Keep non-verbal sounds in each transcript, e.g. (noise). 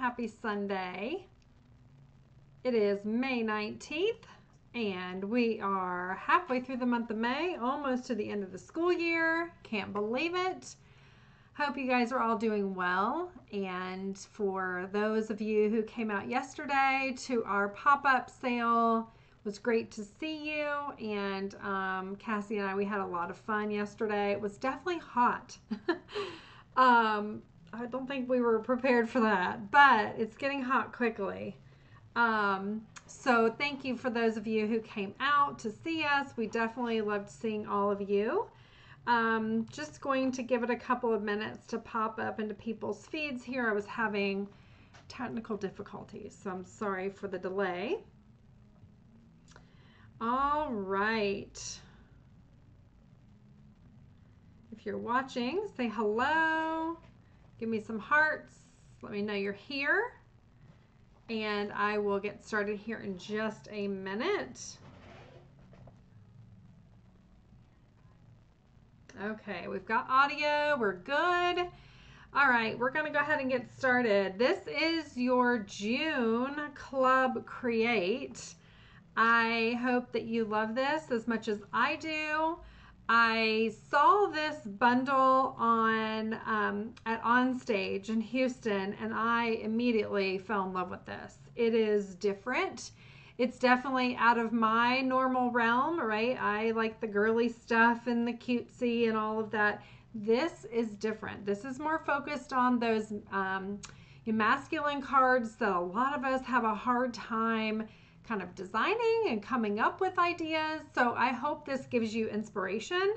Happy Sunday. It is May 19th, and we are halfway through the month of May, almost to the end of the school year. Can't believe it. Hope you guys are all doing well. And for those of you who came out yesterday to our pop up sale, it was great to see you. And um, Cassie and I, we had a lot of fun yesterday. It was definitely hot. (laughs) um, I don't think we were prepared for that, but it's getting hot quickly. Um, so thank you for those of you who came out to see us. We definitely loved seeing all of you. Um, just going to give it a couple of minutes to pop up into people's feeds here. I was having technical difficulties, so I'm sorry for the delay. All right. If you're watching, say hello. Give me some hearts. Let me know you're here. And I will get started here in just a minute. Okay, we've got audio. We're good. All right, we're going to go ahead and get started. This is your June Club Create. I hope that you love this as much as I do. I saw this bundle on um, at OnStage in Houston, and I immediately fell in love with this. It is different. It's definitely out of my normal realm, right? I like the girly stuff and the cutesy and all of that. This is different. This is more focused on those um, masculine cards that a lot of us have a hard time kind of designing and coming up with ideas. So I hope this gives you inspiration.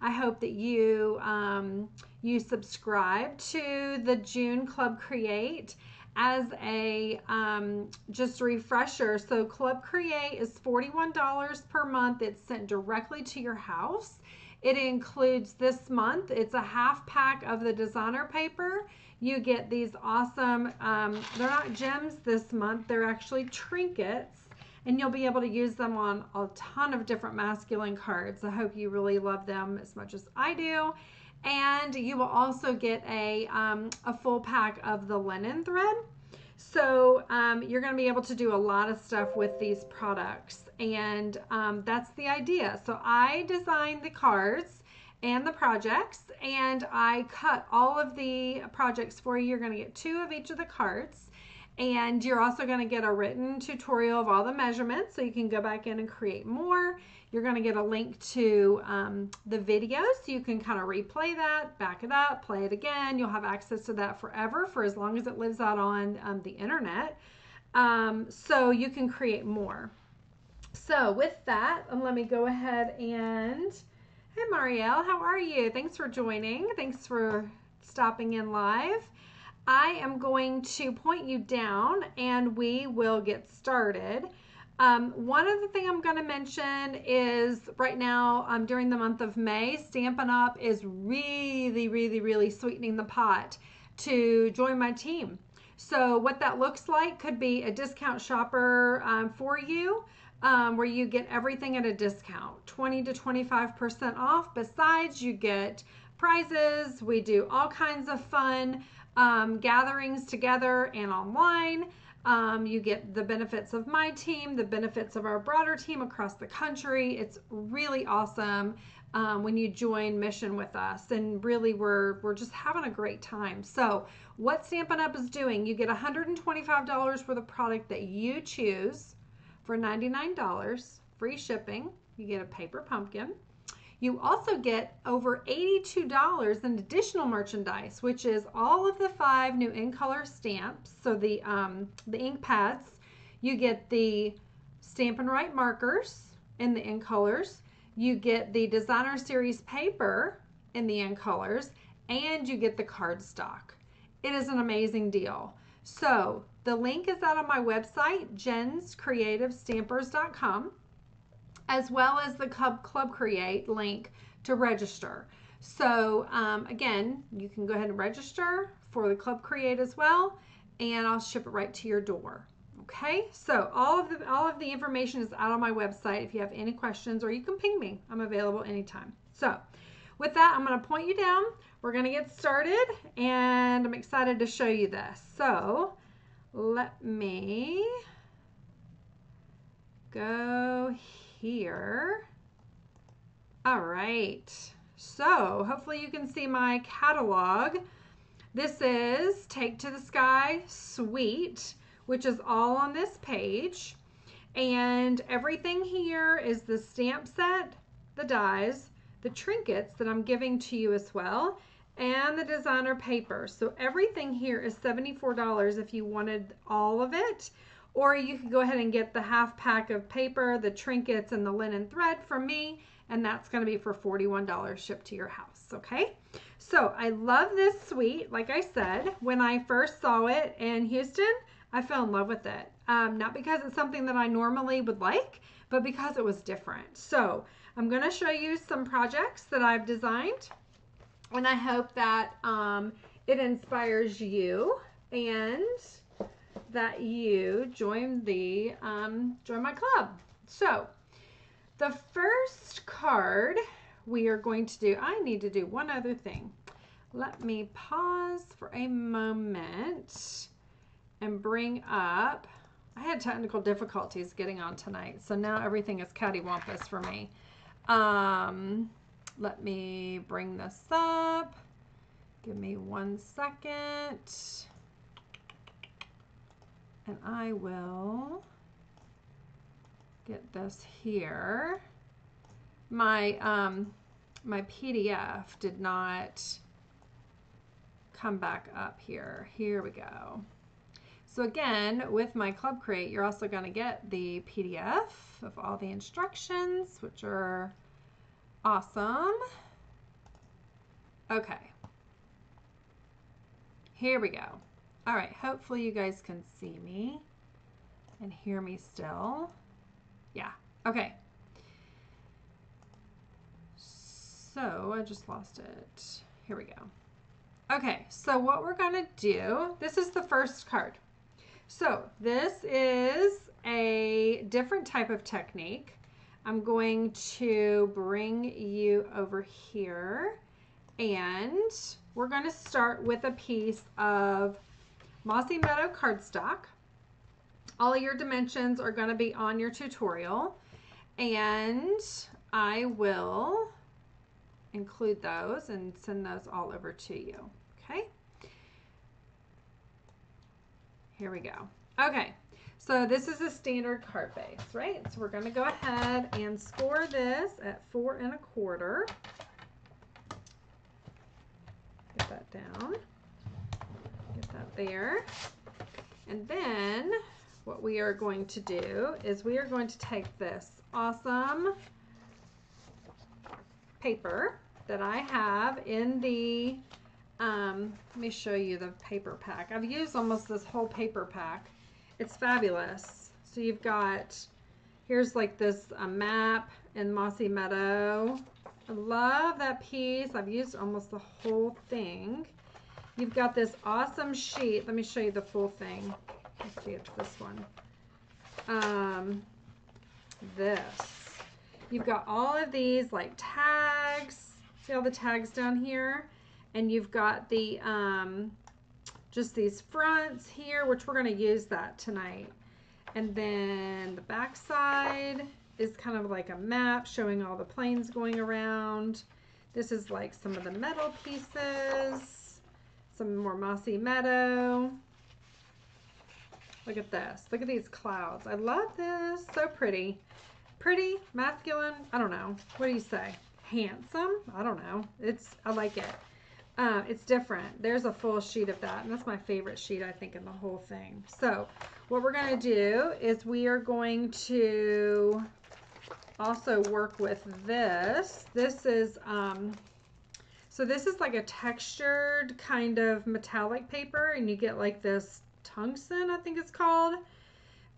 I hope that you um, you subscribe to the June Club Create as a um, just a refresher. So Club Create is $41 per month. It's sent directly to your house. It includes this month, it's a half pack of the designer paper. You get these awesome, um, they're not gems this month, they're actually trinkets and you'll be able to use them on a ton of different masculine cards. I hope you really love them as much as I do. And you will also get a, um, a full pack of the linen thread. So um, you're going to be able to do a lot of stuff with these products. And um, that's the idea. So I designed the cards and the projects and I cut all of the projects for you. You're going to get two of each of the cards. And you're also going to get a written tutorial of all the measurements so you can go back in and create more. You're going to get a link to um, the video so you can kind of replay that, back it up, play it again. You'll have access to that forever for as long as it lives out on um, the internet. Um, so you can create more. So with that, um, let me go ahead and, hey Marielle, how are you? Thanks for joining. Thanks for stopping in live. I am going to point you down and we will get started. Um, one other thing I'm going to mention is right now um, during the month of May, Stampin' Up! is really, really, really sweetening the pot to join my team. So what that looks like could be a discount shopper um, for you. Um, where you get everything at a discount 20 to 25% off. Besides, you get prizes. We do all kinds of fun um, gatherings together and online. Um, you get the benefits of my team, the benefits of our broader team across the country. It's really awesome um, when you join Mission with us, and really we're we're just having a great time. So, what Stampin' Up is doing, you get $125 for the product that you choose for $99, free shipping. You get a paper pumpkin. You also get over $82 in additional merchandise, which is all of the five new in color stamps. So the um, the ink pads, you get the Stampin' Write markers in the in colors. You get the designer series paper in the in colors, and you get the cardstock. It is an amazing deal. So the link is out on my website, jenscreativestampers.com as well as the Club, Club Create link to register. So um, again, you can go ahead and register for the Club Create as well, and I'll ship it right to your door. Okay, so all of the all of the information is out on my website. If you have any questions, or you can ping me, I'm available anytime. So, with that, I'm going to point you down. We're going to get started, and I'm excited to show you this. So, let me go here. All right. So hopefully you can see my catalog. This is Take to the Sky Suite, which is all on this page. And everything here is the stamp set, the dies, the trinkets that I'm giving to you as well, and the designer paper. So everything here is $74 if you wanted all of it. Or you could go ahead and get the half pack of paper, the trinkets, and the linen thread from me, and that's going to be for $41 shipped to your house. Okay. So I love this suite. Like I said, when I first saw it in Houston, I fell in love with it. Um, not because it's something that I normally would like, but because it was different. So I'm going to show you some projects that I've designed, and I hope that um, it inspires you and that you join the um, join my club. So the first card we are going to do, I need to do one other thing. Let me pause for a moment and bring up, I had technical difficulties getting on tonight, so now everything is cattywampus for me. Um, let me bring this up. Give me one second and I will get this here. My um, my PDF did not come back up here. Here we go. So again, with my Club Create, you're also going to get the PDF of all the instructions, which are awesome. Okay. Here we go. All right, hopefully you guys can see me and hear me still. Yeah, okay. So I just lost it. Here we go. Okay, so what we're gonna do, this is the first card. So this is a different type of technique. I'm going to bring you over here and we're to start with a piece of Mossy Meadow cardstock. All your dimensions are going to be on your tutorial and I will include those and send those all over to you. Okay. Here we go. Okay. So this is a standard card base, right? So we're going to go ahead and score this at four and a quarter. Get that down there. And then what we are going to do is we are going to take this awesome paper that I have in the, um, let me show you the paper pack. I've used almost this whole paper pack. It's fabulous. So you've got, here's like this a map in Mossy Meadow. I love that piece. I've used almost the whole thing. You've got this awesome sheet. Let me show you the full thing. Let's see, it's this one. Um, this. You've got all of these like tags. See all the tags down here? And you've got the, um, just these fronts here, which we're going to use that tonight. And then the back side is kind of like a map showing all the planes going around. This is like some of the metal pieces some more mossy meadow. Look at this. Look at these clouds. I love this. So pretty. Pretty, masculine. I don't know. What do you say? Handsome? I don't know. It's I like it. Uh, it's different. There's a full sheet of that, and that's my favorite sheet, I think, in the whole thing. So what we're going to do is we are going to also work with this. This is um, so this is like a textured kind of metallic paper and you get like this tungsten, I think it's called,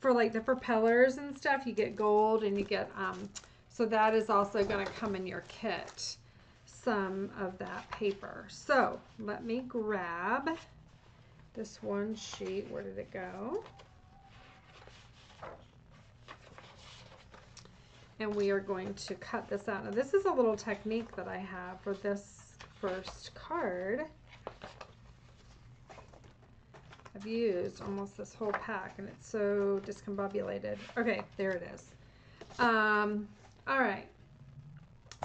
for like the propellers and stuff. You get gold and you get, um, so that is also going to come in your kit, some of that paper. So let me grab this one sheet. Where did it go? And we are going to cut this out. Now this is a little technique that I have for this first card. I've used almost this whole pack and it's so discombobulated. Okay, there it is. Um, all right.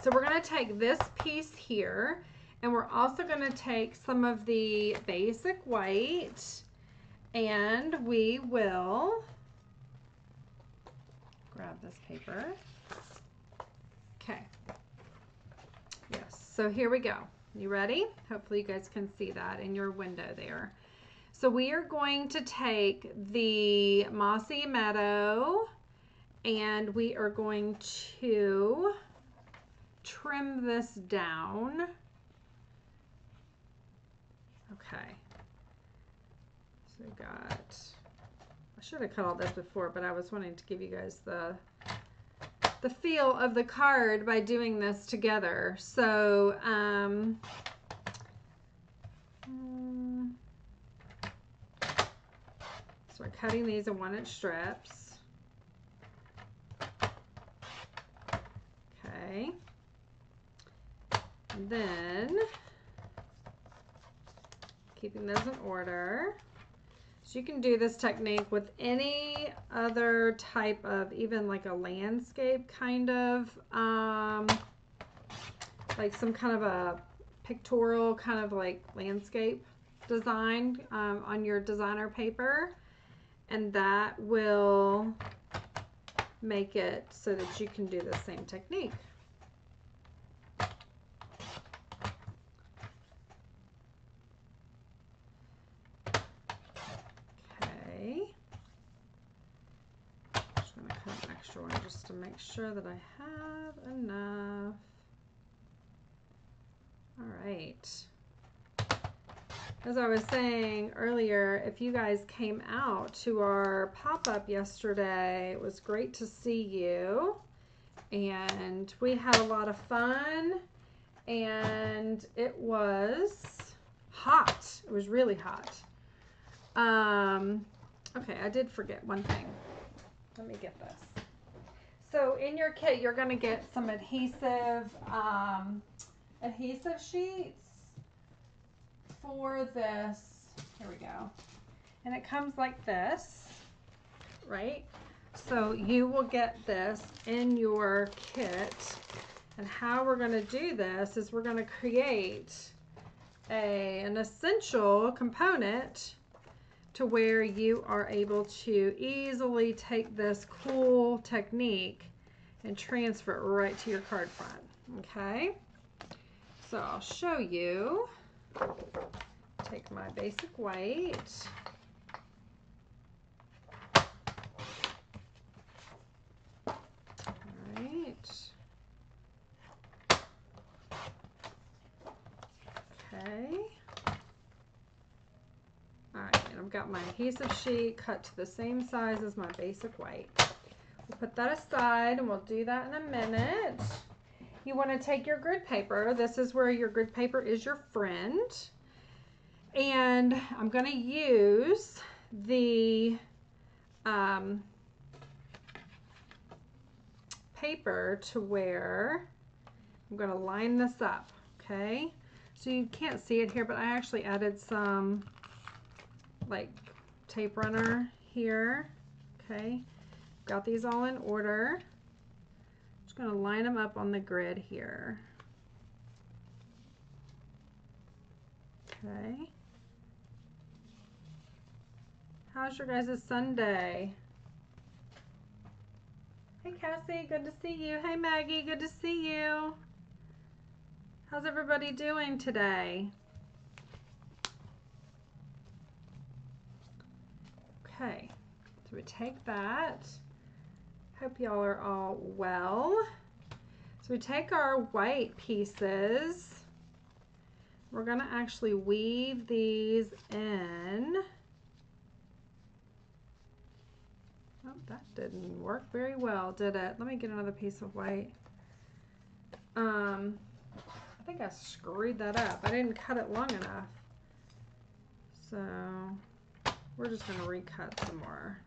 So we're going to take this piece here and we're also going to take some of the basic white and we will grab this paper. Okay. Yes, so here we go. You ready? Hopefully you guys can see that in your window there. So we are going to take the Mossy Meadow and we are going to trim this down. Okay. So we got, I should have cut all this before, but I was wanting to give you guys the the feel of the card by doing this together. So, um, so we're cutting these in one inch strips. Okay. And then keeping those in order. So you can do this technique with any other type of, even like a landscape kind of, um, like some kind of a pictorial kind of like landscape design um, on your designer paper. And that will make it so that you can do the same technique. to make sure that I have enough. All right. As I was saying earlier, if you guys came out to our pop-up yesterday, it was great to see you. And we had a lot of fun. And it was hot. It was really hot. Um, okay, I did forget one thing. Let me get this. So in your kit, you're going to get some adhesive, um, adhesive sheets for this. Here we go. And it comes like this, right? So you will get this in your kit. And how we're going to do this is we're going to create a, an essential component to where you are able to easily take this cool technique and transfer it right to your card front. Okay, so I'll show you. Take my basic white. Okay. I've got my adhesive sheet cut to the same size as my basic white. We'll put that aside and we'll do that in a minute. You want to take your grid paper. This is where your grid paper is your friend. And I'm going to use the um, paper to where I'm going to line this up, okay? So you can't see it here, but I actually added some like tape runner here. Okay, got these all in order. Just gonna line them up on the grid here. Okay. How's your guys' Sunday? Hey Cassie, good to see you. Hey Maggie, good to see you. How's everybody doing today? Okay, so we take that. Hope y'all are all well. So we take our white pieces. We're gonna actually weave these in. Oh, that didn't work very well, did it? Let me get another piece of white. Um, I think I screwed that up. I didn't cut it long enough. So we're just going to recut some more.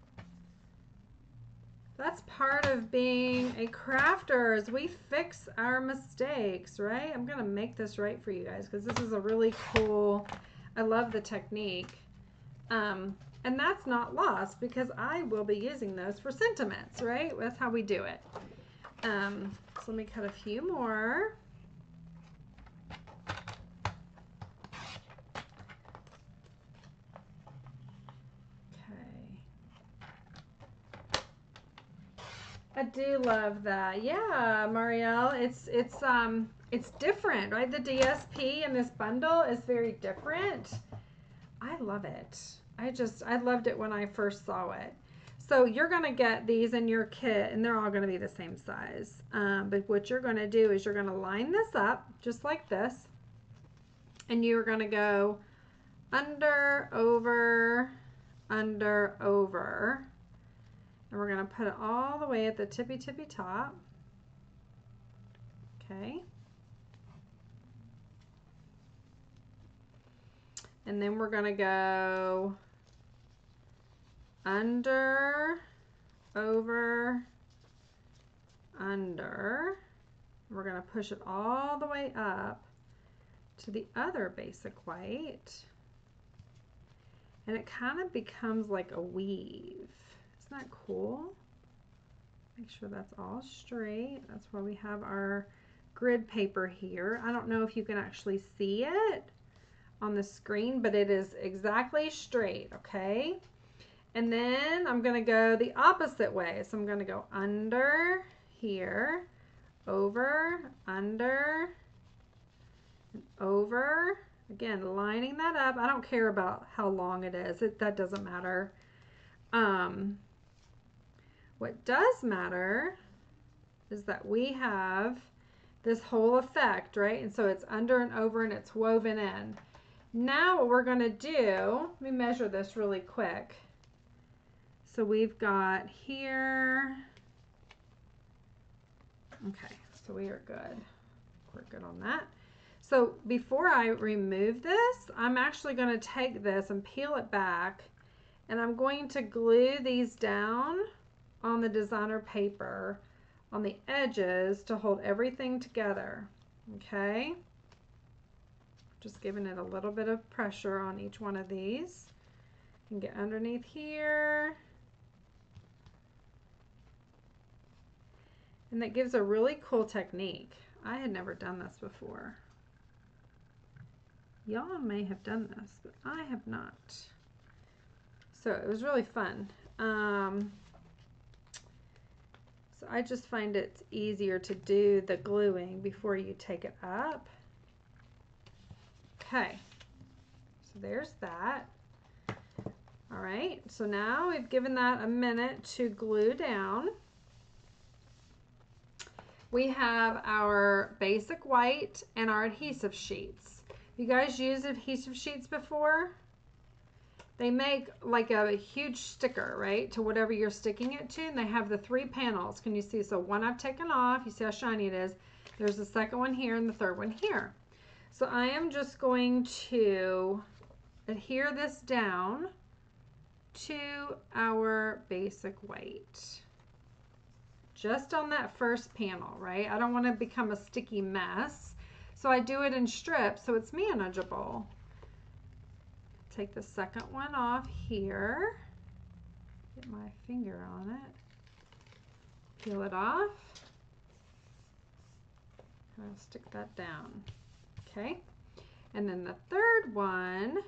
That's part of being a crafter is we fix our mistakes, right? I'm going to make this right for you guys because this is a really cool, I love the technique. Um, and that's not lost because I will be using those for sentiments, right? That's how we do it. Um, so let me cut a few more. I do love that. Yeah, Marielle, it's it's um it's different, right? The DSP in this bundle is very different. I love it. I just I loved it when I first saw it. So you're going to get these in your kit and they're all going to be the same size. Um, but what you're going to do is you're going to line this up just like this. And you're going to go under, over, under, over and we're going to put it all the way at the tippy tippy top. Okay. And then we're going to go under, over, under. We're going to push it all the way up to the other basic white. And it kind of becomes like a weave. Isn't that cool? Make sure that's all straight. That's why we have our grid paper here. I don't know if you can actually see it on the screen, but it is exactly straight, okay? And then I'm to go the opposite way. So I'm to go under here, over, under, and over. Again, lining that up. I don't care about how long it is. It, that doesn't matter. Um, what does matter is that we have this whole effect, right? And so it's under and over and it's woven in. Now what we're going to do, let me measure this really quick. So we've got here, okay, so we are good. We're good on that. So before I remove this, I'm actually going to take this and peel it back and I'm going to glue these down on the designer paper on the edges to hold everything together. Okay? Just giving it a little bit of pressure on each one of these. You can get underneath here. And that gives a really cool technique. I had never done this before. Y'all may have done this, but I have not. So it was really fun. Um, I just find it's easier to do the gluing before you take it up. Okay, so there's that. All right, so now we've given that a minute to glue down. We have our basic white and our adhesive sheets. You guys used adhesive sheets before? They make like a huge sticker, right, to whatever you're sticking it to, and they have the three panels. Can you see? So one I've taken off. You see how shiny it is. There's the second one here and the third one here. So I am just going to adhere this down to our basic white. Just on that first panel, right? I don't want to become a sticky mess. So I do it in strips so it's manageable take the second one off here. Get my finger on it. Peel it off. And I'll stick that down. Okay. And then the third one,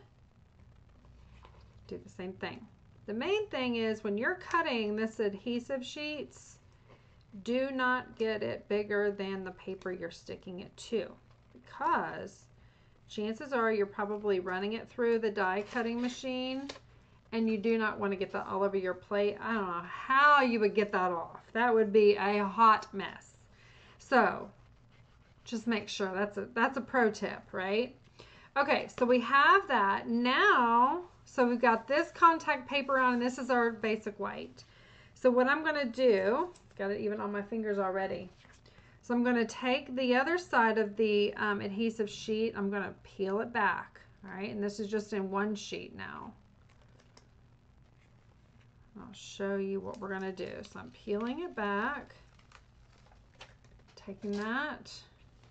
do the same thing. The main thing is when you're cutting this adhesive sheets, do not get it bigger than the paper you're sticking it to because chances are you're probably running it through the die cutting machine and you do not want to get that all over your plate. I don't know how you would get that off. That would be a hot mess. So just make sure that's a that's a pro tip, right? Okay, so we have that. Now, so we've got this contact paper on and this is our basic white. So what I'm going to do, got it even on my fingers already. So I'm going to take the other side of the um, adhesive sheet, I'm going to peel it back. All right, and this is just in one sheet now. I'll show you what we're going to do. So I'm peeling it back, taking that.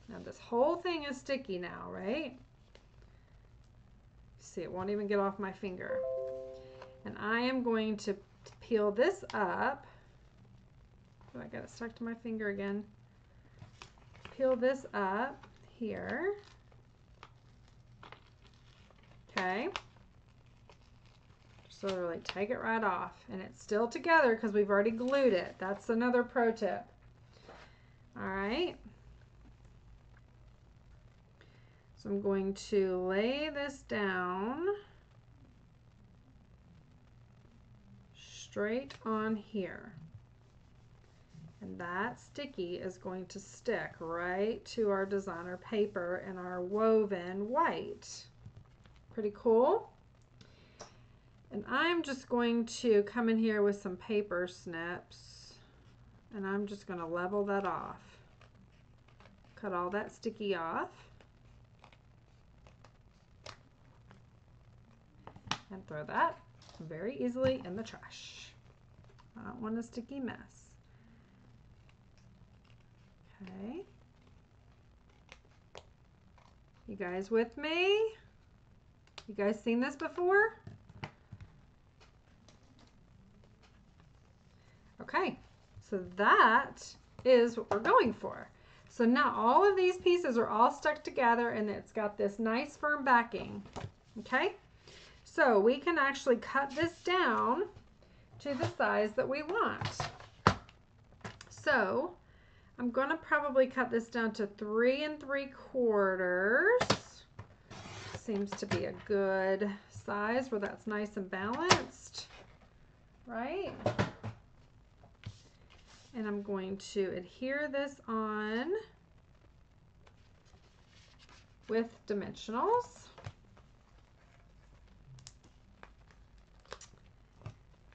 Now this whole thing is sticky now, right? See, it won't even get off my finger. And I am going to peel this up. Oh, I got it stuck to my finger again. Peel this up here. Okay. Just literally take it right off. And it's still together because we've already glued it. That's another pro tip. All right. So I'm going to lay this down straight on here. And that sticky is going to stick right to our designer paper and our woven white. Pretty cool. And I'm just going to come in here with some paper snips and I'm just going to level that off. Cut all that sticky off. And throw that very easily in the trash. I don't want a sticky mess. Okay. You guys with me? You guys seen this before? Okay, so that is what we're going for. So now all of these pieces are all stuck together and it's got this nice firm backing. Okay, so we can actually cut this down to the size that we want. So I'm going to probably cut this down to three and three quarters. Seems to be a good size where that's nice and balanced, right? And I'm going to adhere this on with dimensionals.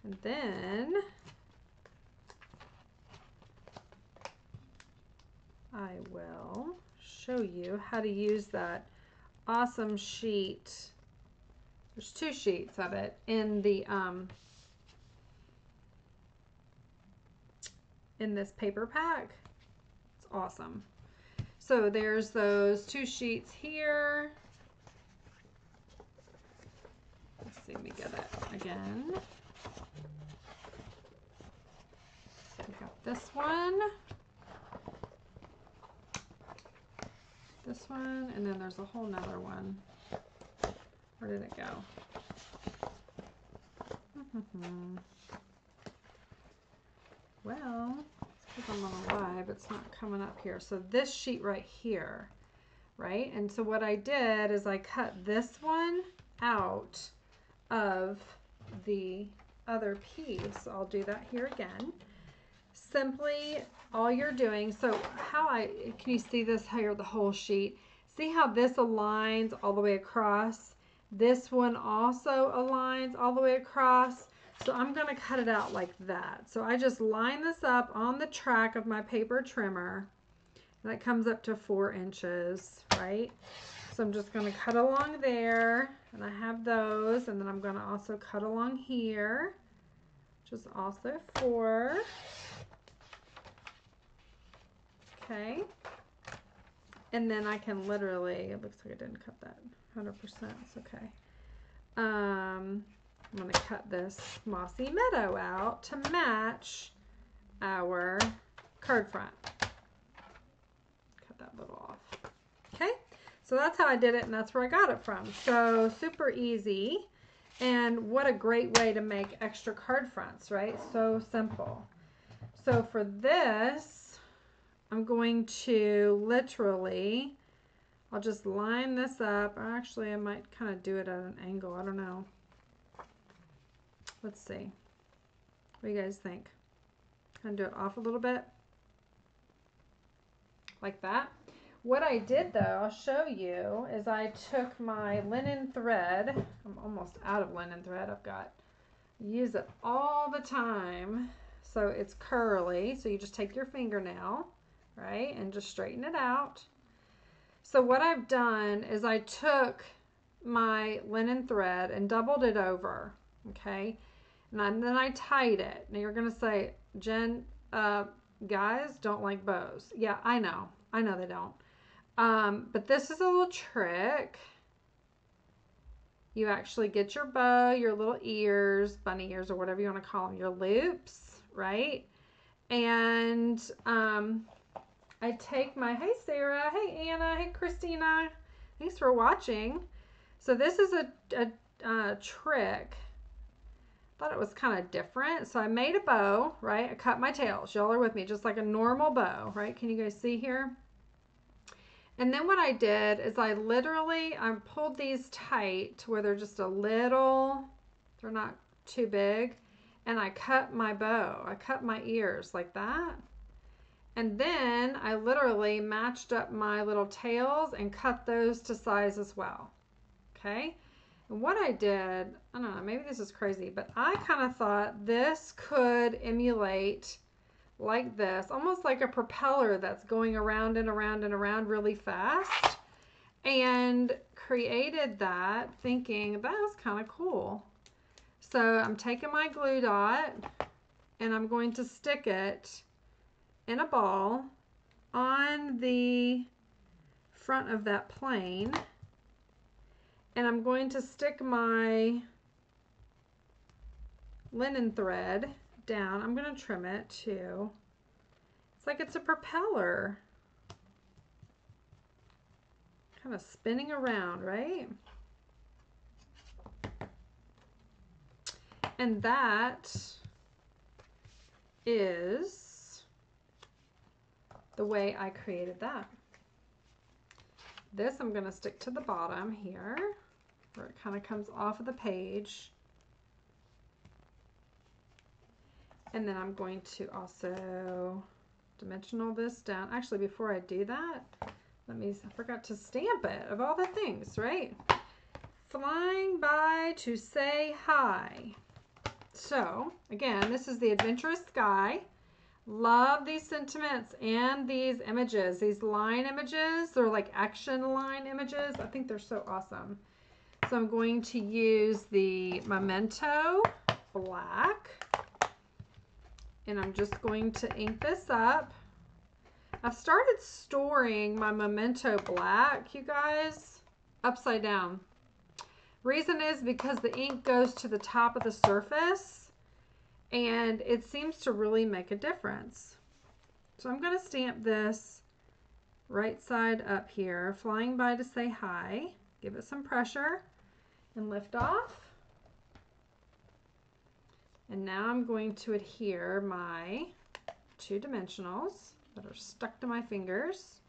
And then I will show you how to use that awesome sheet. There's two sheets of it in the um, in this paper pack. It's awesome. So there's those two sheets here. Let's see, let me get it again. We got this one. This one, and then there's a whole nother one. Where did it go? (laughs) well, it's I'm on live, it's not coming up here. So this sheet right here, right? And so what I did is I cut this one out of the other piece. I'll do that here again. Simply all you're doing, so how I, can you see this here, the whole sheet? See how this aligns all the way across? This one also aligns all the way across. So I'm going to cut it out like that. So I just line this up on the track of my paper trimmer. And that comes up to four inches, right? So I'm just going to cut along there. And I have those. And then I'm going to also cut along here, which is also four. Okay. And then I can literally, it looks like I didn't cut that 100%. It's okay. Um, I'm going to cut this mossy meadow out to match our card front. Cut that little off. Okay. So that's how I did it and that's where I got it from. So super easy. And what a great way to make extra card fronts, right? So simple. So for this, I'm going to literally, I'll just line this up. Actually, I might kind of do it at an angle. I don't know. Let's see. What do you guys think? Kind of do it off a little bit. Like that. What I did though, I'll show you, is I took my linen thread. I'm almost out of linen thread. I've got, use it all the time. So it's curly. So you just take your fingernail right? And just straighten it out. So what I've done is I took my linen thread and doubled it over, okay? And then I tied it. Now you're going to say, Jen, uh, guys don't like bows. Yeah, I know. I know they don't. Um, but this is a little trick. you actually get your bow, your little ears, bunny ears, or whatever you want to call them, your loops, right? And um, I take my, hey Sarah, hey Anna, hey Christina, thanks for watching. So this is a, a, a trick. Thought it was kind of different. So I made a bow, right? I cut my tails. Y'all are with me, just like a normal bow, right? Can you guys see here? And then what I did is I literally, I pulled these tight to where they're just a little, they're not too big. And I cut my bow. I cut my ears like that. And then I literally matched up my little tails and cut those to size as well. Okay. And what I did, I don't know, maybe this is crazy, but I kind of thought this could emulate like this, almost like a propeller that's going around and around and around really fast. And created that thinking that was kind of cool. So I'm taking my glue dot and I'm going to stick it in a ball on the front of that plane. And I'm going to stick my linen thread down. I'm going to trim it too. It's like it's a propeller. Kind of spinning around, right? And that is the way I created that. This I'm going to stick to the bottom here where it kind of comes off of the page. And then I'm going to also dimensional this down. Actually, before I do that, let me, I forgot to stamp it of all the things, right? Flying by to say hi. So, again, this is the Adventurous Sky. Love these sentiments and these images. These line images, they're like action line images. I think they're so awesome. So I'm going to use the Memento Black and I'm just going to ink this up. I've started storing my Memento Black, you guys, upside down. Reason is because the ink goes to the top of the surface and it seems to really make a difference. So I'm going to stamp this right side up here, flying by to say hi, give it some pressure and lift off. And now I'm going to adhere my two dimensionals that are stuck to my fingers.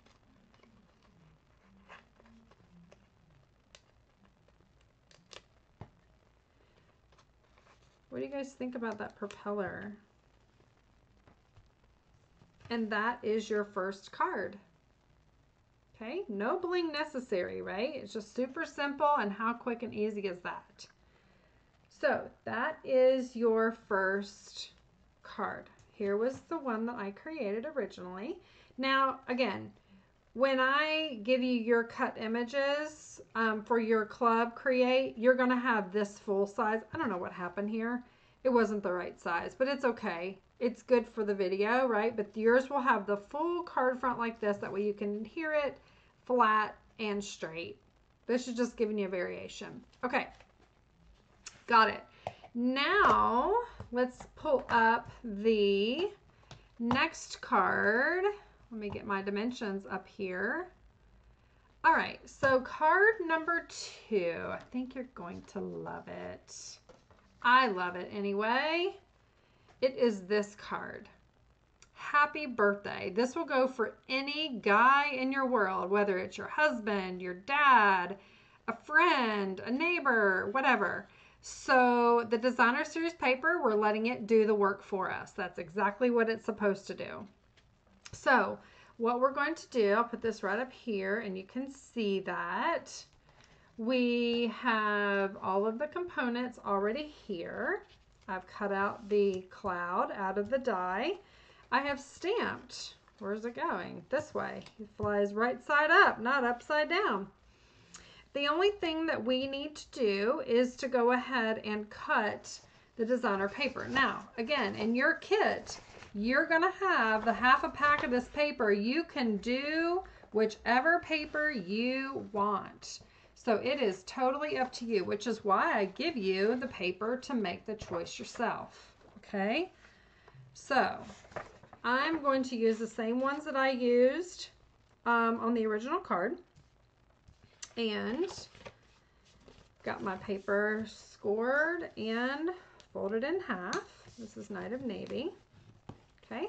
What do you guys think about that propeller? And that is your first card. Okay, no bling necessary, right? It's just super simple and how quick and easy is that? So that is your first card. Here was the one that I created originally. Now, again, when I give you your cut images um, for your club create, you're going to have this full size. I don't know what happened here. It wasn't the right size, but it's okay. It's good for the video, right? But yours will have the full card front like this. That way you can hear it flat and straight. This is just giving you a variation. Okay. Got it. Now, let's pull up the next card. Let me get my dimensions up here. All right, so card number two. I think you're going to love it. I love it anyway. It is this card. Happy birthday. This will go for any guy in your world, whether it's your husband, your dad, a friend, a neighbor, whatever. So the designer series paper, we're letting it do the work for us. That's exactly what it's supposed to do. So what we're going to do, I'll put this right up here and you can see that. We have all of the components already here. I've cut out the cloud out of the die. I have stamped. Where's it going? This way. It flies right side up, not upside down. The only thing that we need to do is to go ahead and cut the designer paper. Now, again, in your kit, you're going to have the half a pack of this paper. You can do whichever paper you want. So it is totally up to you, which is why I give you the paper to make the choice yourself. Okay, so I'm going to use the same ones that I used um, on the original card. And got my paper scored and folded in half. This is Night of Navy. Okay.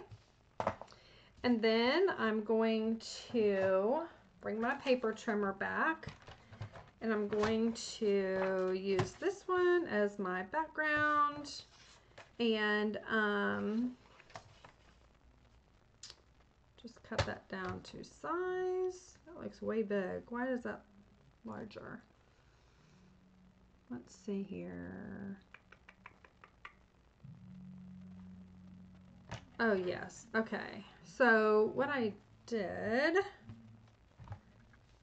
And then I'm going to bring my paper trimmer back and I'm going to use this one as my background and um, just cut that down to size. That looks way big. Why is that larger? Let's see here. Oh, yes. Okay. So what I did,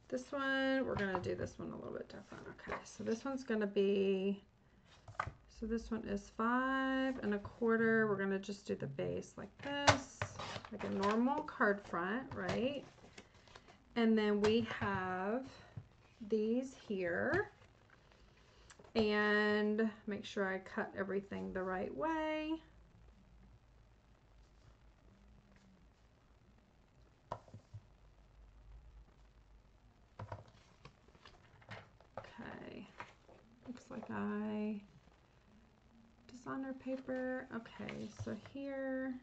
this one, we're going to do this one a little bit different. Okay. So this one's going to be, so this one is five and a quarter. We're going to just do the base like this, like a normal card front, right? And then we have these here and make sure I cut everything the right way. Okay, like designer paper. Okay, so here.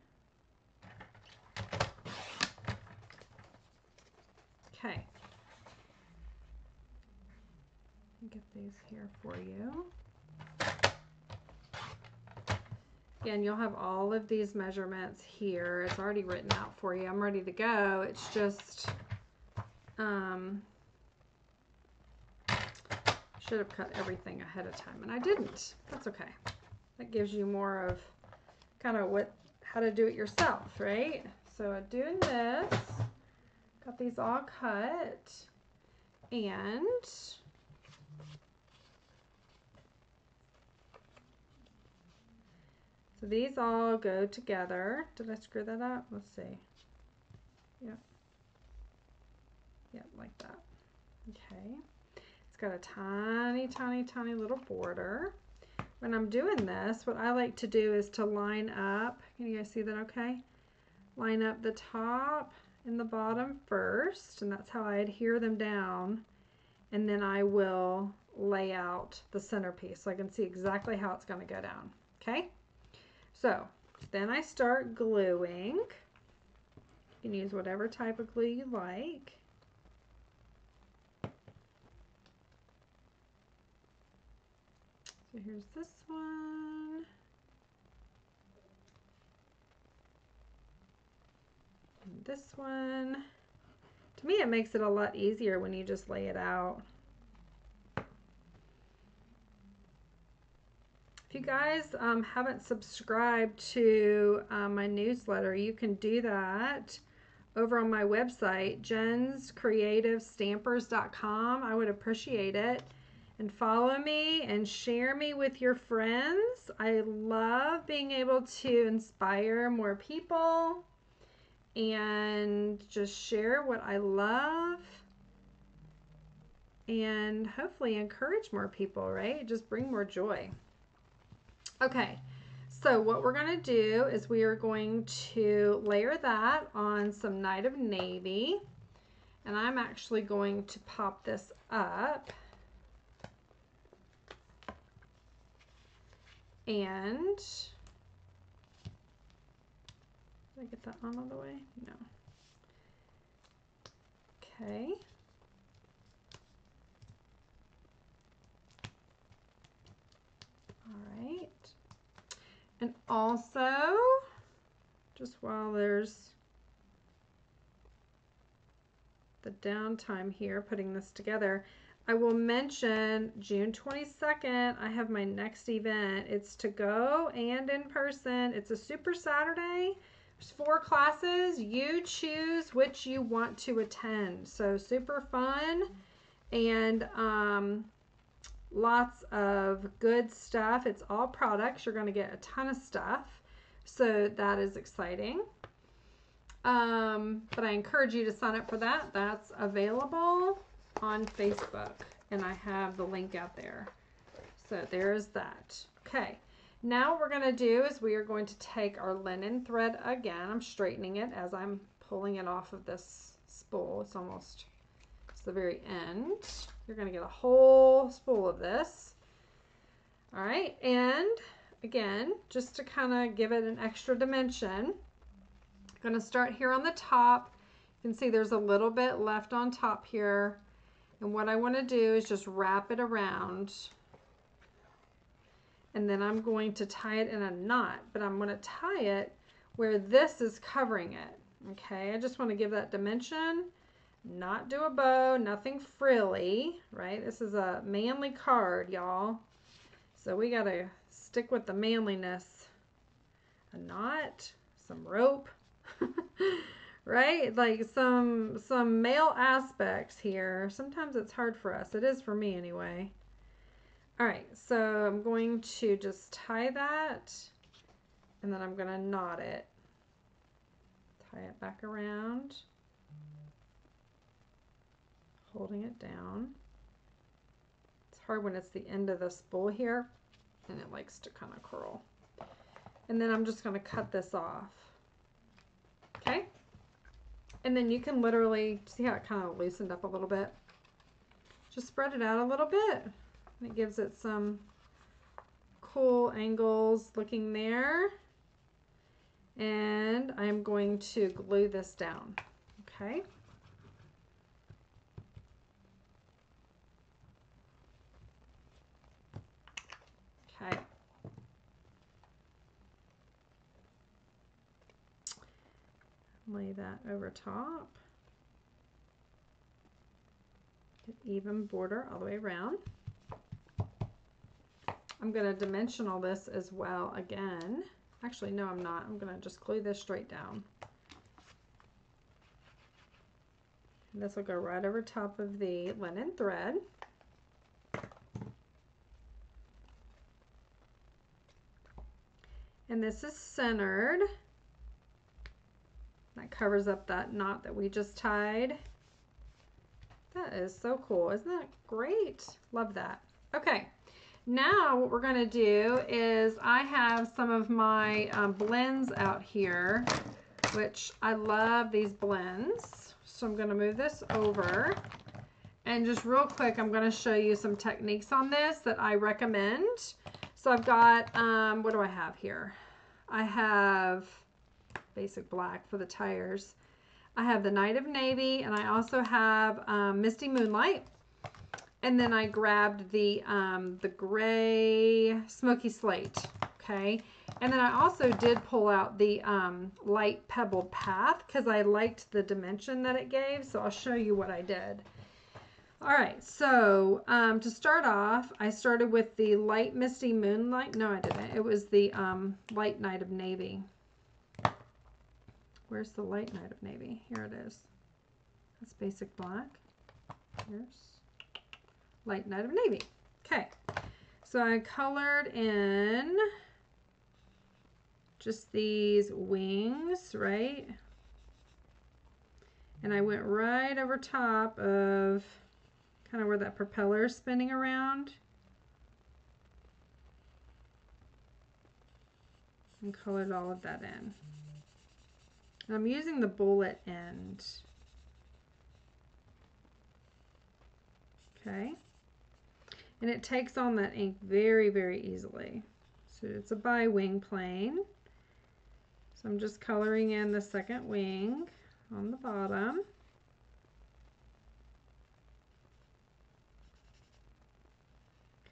Okay. get these here for you. Again, you'll have all of these measurements here. It's already written out for you. I'm ready to go. It's just, um, should have cut everything ahead of time, and I didn't. That's okay. That gives you more of kind of what, how to do it yourself, right? So doing this, got these all cut, and So these all go together. Did I screw that up? Let's see. Yep. Yep, like that. Okay. It's got a tiny, tiny, tiny little border. When I'm doing this, what I like to do is to line up. Can you guys see that okay? Line up the top and the bottom first, and that's how I adhere them down. And then I will lay out the centerpiece so I can see exactly how it's going to go down. Okay? So then I start gluing. You can use whatever type of glue you like. So here's this one. And this one. To me, it makes it a lot easier when you just lay it out. If you guys um, haven't subscribed to uh, my newsletter, you can do that over on my website, jenscreativestampers.com. I would appreciate it. And follow me and share me with your friends. I love being able to inspire more people and just share what I love and hopefully encourage more people, right? Just bring more joy. Okay, so what we're going to do is we are going to layer that on some Night of Navy. And I'm actually going to pop this up. And, did I get that on all the way? No. Okay. All right. And also, just while there's the downtime here putting this together, I will mention June 22nd, I have my next event. It's to go and in person. It's a Super Saturday. There's four classes. You choose which you want to attend. So super fun. And um, lots of good stuff. It's all products. You're going to get a ton of stuff. So that is exciting. Um, but I encourage you to sign up for that. That's available on Facebook. and I have the link out there. So there's that. Okay. Now what we're going to do is we are going to take our linen thread again. I'm straightening it as I'm pulling it off of this spool. It's almost, it's the very end. You're going to get a whole spool of this. All right. And again, just to kind of give it an extra dimension, I'm going to start here on the top. You can see there's a little bit left on top here. And what I want to do is just wrap it around and then I'm going to tie it in a knot, but I'm going to tie it where this is covering it. Okay, I just want to give that dimension, not do a bow, nothing frilly, right? This is a manly card, y'all. So we got to stick with the manliness. A knot, some rope, (laughs) right? Like some some male aspects here. Sometimes it's hard for us. It is for me anyway. All right, so I'm going to just tie that and then I'm going to knot it. Tie it back around, holding it down. It's hard when it's the end of the spool here and it likes to kind of curl. And then I'm just going to cut this off. And then you can literally, see how it kind of loosened up a little bit? Just spread it out a little bit. It gives it some cool angles looking there. And I'm going to glue this down, okay? Okay. Lay that over top. Even border all the way around. I'm going to dimensional this as well again. Actually, no, I'm not. I'm going to just glue this straight down. And this will go right over top of the linen thread. And this is centered. That covers up that knot that we just tied. That is so cool. Isn't that great? Love that. Okay. Now what we're going to do is I have some of my um, blends out here, which I love these blends. So I'm going to move this over. And just real quick, I'm going to show you some techniques on this that I recommend. So I've got, um, what do I have here? I have basic black for the tires. I have the Night of Navy, and I also have um, Misty Moonlight. And then I grabbed the, um, the gray smoky slate, okay? And then I also did pull out the um, light pebbled path because I liked the dimension that it gave. So I'll show you what I did. All right, so um, to start off, I started with the light misty moonlight. No, I didn't. It was the um, light night of navy. Where's the light night of navy? Here it is. That's basic black. Here's light night of navy. Okay, so I colored in just these wings, right? And I went right over top of kind of where that propeller is spinning around. And colored all of that in. And I'm using the bullet end. Okay and it takes on that ink very, very easily. So it's a bi-wing plane. So I'm just coloring in the second wing on the bottom.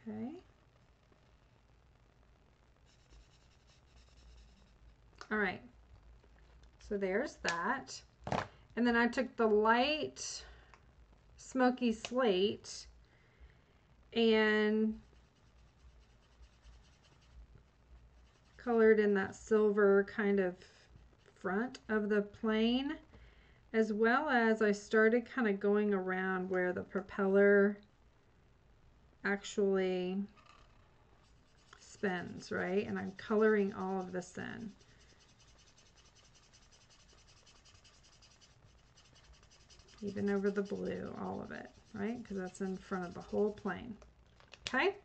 Okay. All right. So there's that. And then I took the light smoky slate and colored in that silver kind of front of the plane as well as I started kind of going around where the propeller actually spins, right? And I'm coloring all of this in. Even over the blue, all of it. right? Because that's in front of the whole plane. Okay.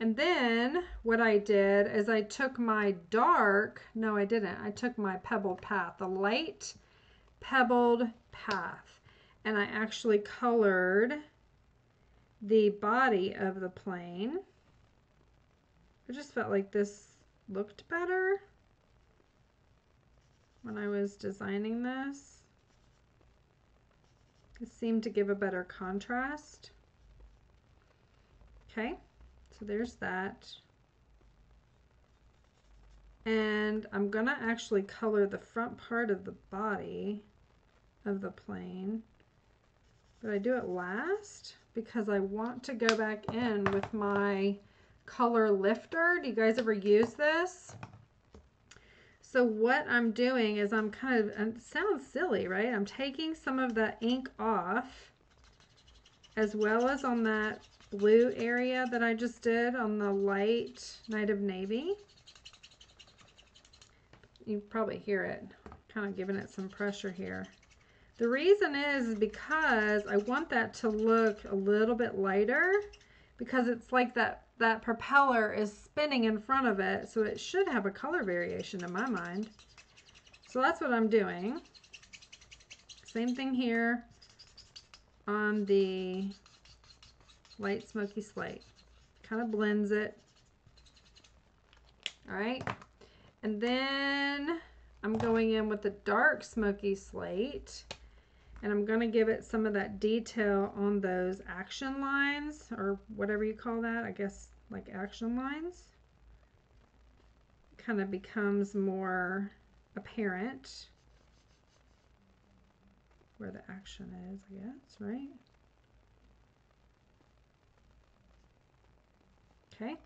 And then what I did is I took my dark, no I didn't, I took my pebbled path, the light pebbled path, and I actually colored the body of the plane. I just felt like this looked better when I was designing this. It seemed to give a better contrast. Okay, so there's that. And I'm gonna actually color the front part of the body of the plane. But I do it last because I want to go back in with my color lifter. Do you guys ever use this? So what I'm doing is I'm kind of, it sounds silly, right? I'm taking some of the ink off as well as on that blue area that I just did on the light Night of Navy. You probably hear it, kind of giving it some pressure here. The reason is because I want that to look a little bit lighter because it's like that that propeller is spinning in front of it, so it should have a color variation in my mind. So that's what I'm doing. Same thing here on the light smoky slate. Kind of blends it. All right. And then I'm going in with the dark smoky slate and I'm going to give it some of that detail on those action lines or whatever you call that. I guess like action lines, kind of becomes more apparent where the action is, I guess, right? Okay,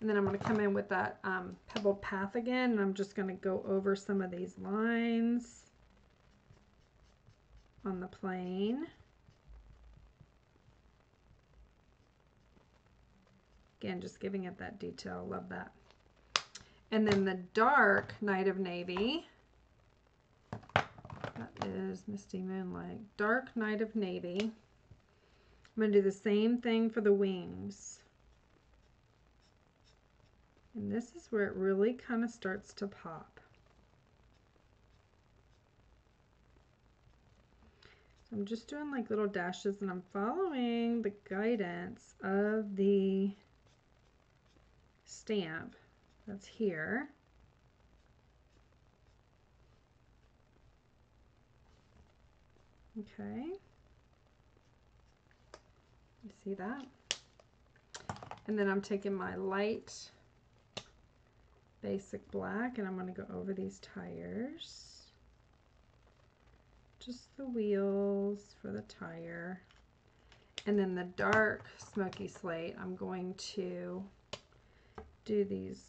and then I'm going to come in with that um, pebbled path again, and I'm just going to go over some of these lines on the plane. Again, just giving it that detail. Love that. And then the dark Night of Navy. That is Misty Moonlight. Dark Night of Navy. I'm going to do the same thing for the wings. And this is where it really kind of starts to pop. I'm just doing like little dashes and I'm following the guidance of the stamp that's here. Okay. You see that? And then I'm taking my light basic black and I'm going to go over these tires. Just the wheels for the tire. And then the dark smoky slate, I'm going to do these,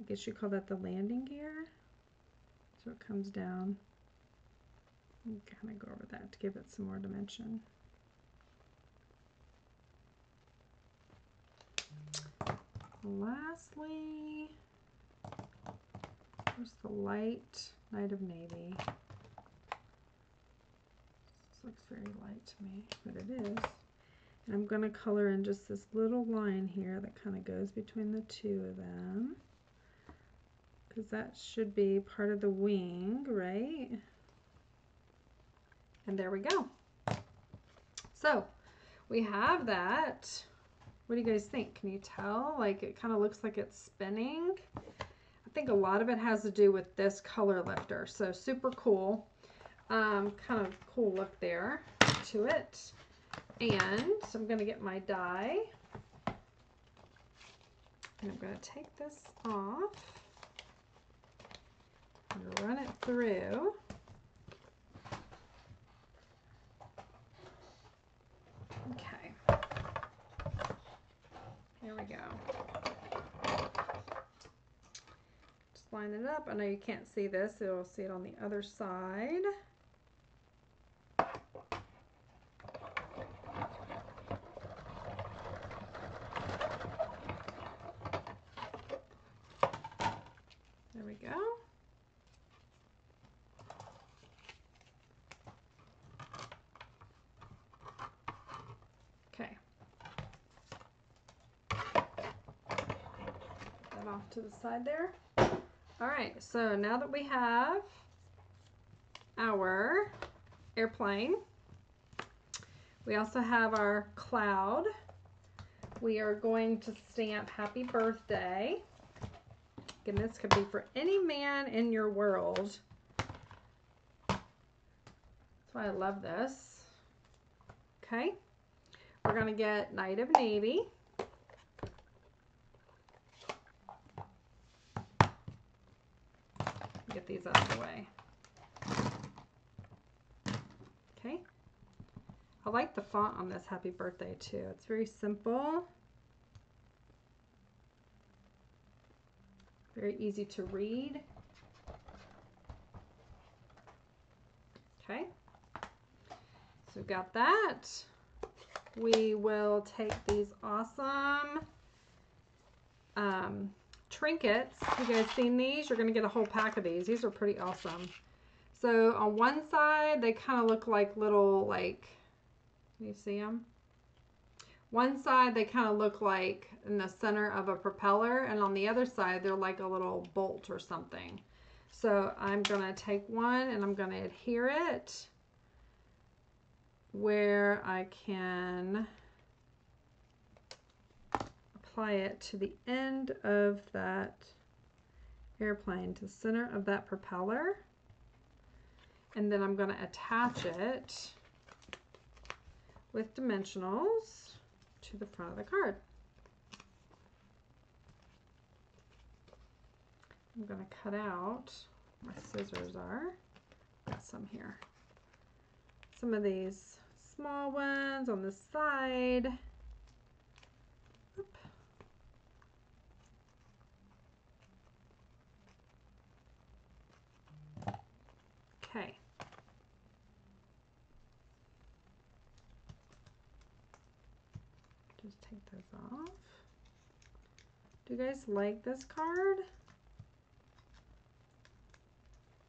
I guess you call that the landing gear. So it comes down and kind of go over that to give it some more dimension. Lastly, there's the light Night of Navy. This looks very light to me, but it is. And I'm going to color in just this little line here that kind of goes between the two of them. Because that should be part of the wing, right? And there we go. So we have that. What do you guys think? Can you tell? Like it kind of looks like it's spinning. I think a lot of it has to do with this color lifter. So super cool. Um, kind of cool look there to it. And so I'm going to get my die. And I'm going to take this off and run it through. Okay. Here we go. line it up. I know you can't see this, so you'll see it on the other side. There we go. Okay. Put that off to the side there. All right, so now that we have our airplane, we also have our cloud. We are going to stamp happy birthday. And this could be for any man in your world. That's why I love this. Okay. We're going to get Night of Navy. Get these out of the way. Okay. I like the font on this happy birthday too. It's very simple. Very easy to read. Okay. So we've got that. We will take these awesome um, trinkets. You guys seen these? You're going to get a whole pack of these. These are pretty awesome. So on one side, they kind of look like little, like, you see them? One side, they kind of look like in the center of a propeller, and on the other side, they're like a little bolt or something. So I'm going to take one and I'm going to adhere it where I can apply it to the end of that airplane, to the center of that propeller. And then I'm going to attach it with dimensionals to the front of the card. I'm going to cut out, my scissors are, got some here. Some of these small ones on the side. Oop. Okay. Just take those off. You guys like this card?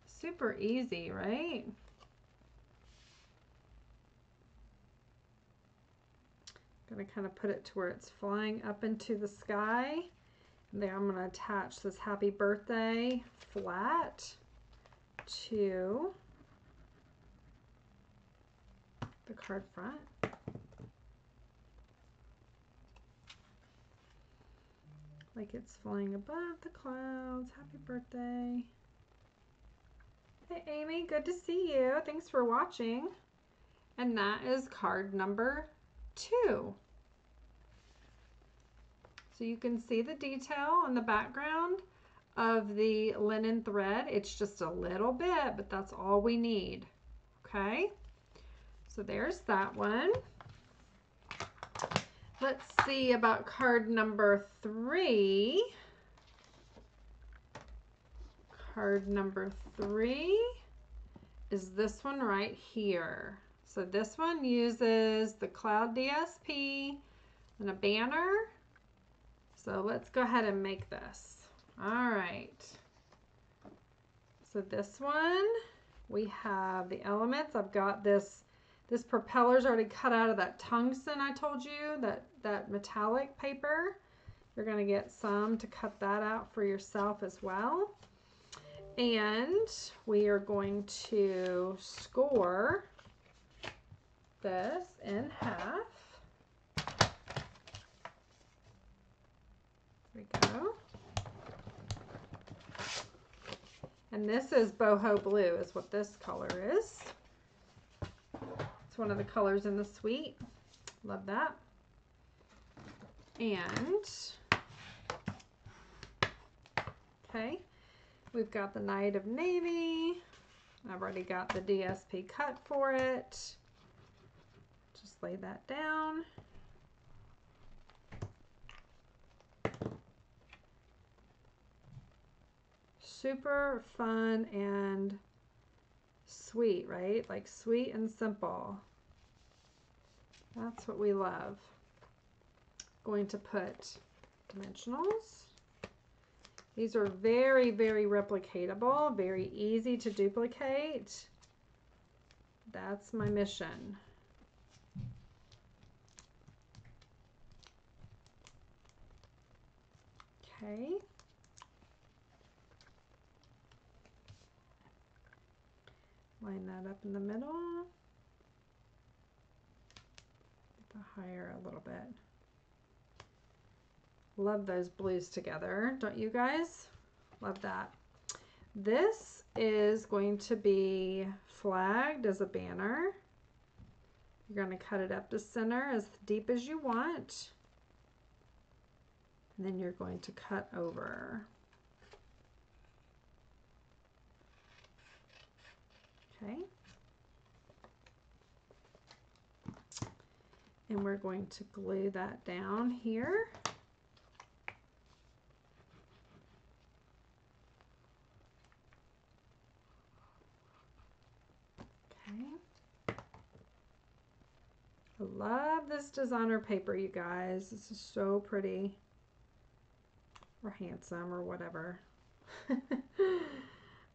Super easy, right? I'm going to kind of put it to where it's flying up into the sky. And then I'm going to attach this happy birthday flat to the card front. Like it's flying above the clouds. Happy birthday. Hey Amy, good to see you. Thanks for watching. And that is card number two. So you can see the detail on the background of the linen thread. It's just a little bit, but that's all we need. Okay, so there's that one. Let's see about card number three. Card number three is this one right here. So this one uses the Cloud DSP and a banner so let's go ahead and make this. All right. So this one, we have the elements. I've got this, this propeller's already cut out of that tungsten I told you, that, that metallic paper. You're gonna get some to cut that out for yourself as well. And we are going to score this in half. There we go. And this is boho blue is what this color is. It's one of the colors in the suite. Love that. And, okay, we've got the Night of Navy. I've already got the DSP cut for it. Just lay that down. super fun and sweet, right? Like sweet and simple. That's what we love. Going to put dimensionals. These are very, very replicatable, very easy to duplicate. That's my mission. Okay. Up in the middle. The higher a little bit. Love those blues together, don't you guys? Love that. This is going to be flagged as a banner. You're going to cut it up to center as deep as you want. And then you're going to cut over. Okay. And we're going to glue that down here. Okay. I love this designer paper, you guys. This is so pretty. Or handsome or whatever. (laughs)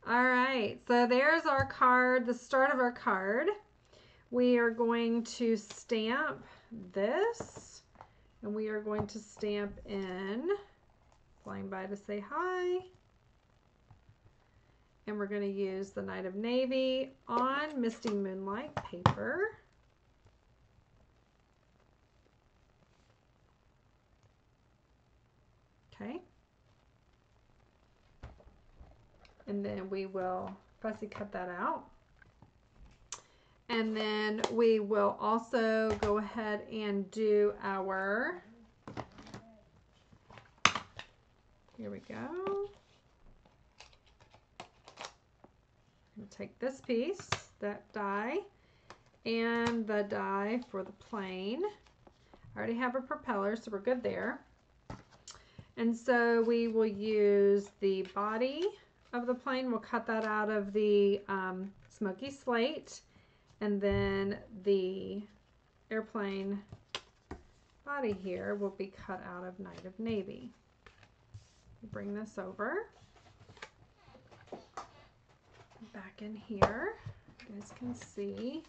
All right, so there's our card, the start of our card. We are going to stamp this and we are going to stamp in flying by to say hi. And we're going to use the Night of Navy on Misty Moonlight paper. Okay. And then we will fussy cut that out. And then we will also go ahead and do our, here we go. take this piece, that die, and the die for the plane. I already have a propeller, so we're good there. And so we will use the body of the plane. We'll cut that out of the um, smoky slate. And then the airplane body here will be cut out of Night of Navy. Bring this over. Back in here. You guys can see.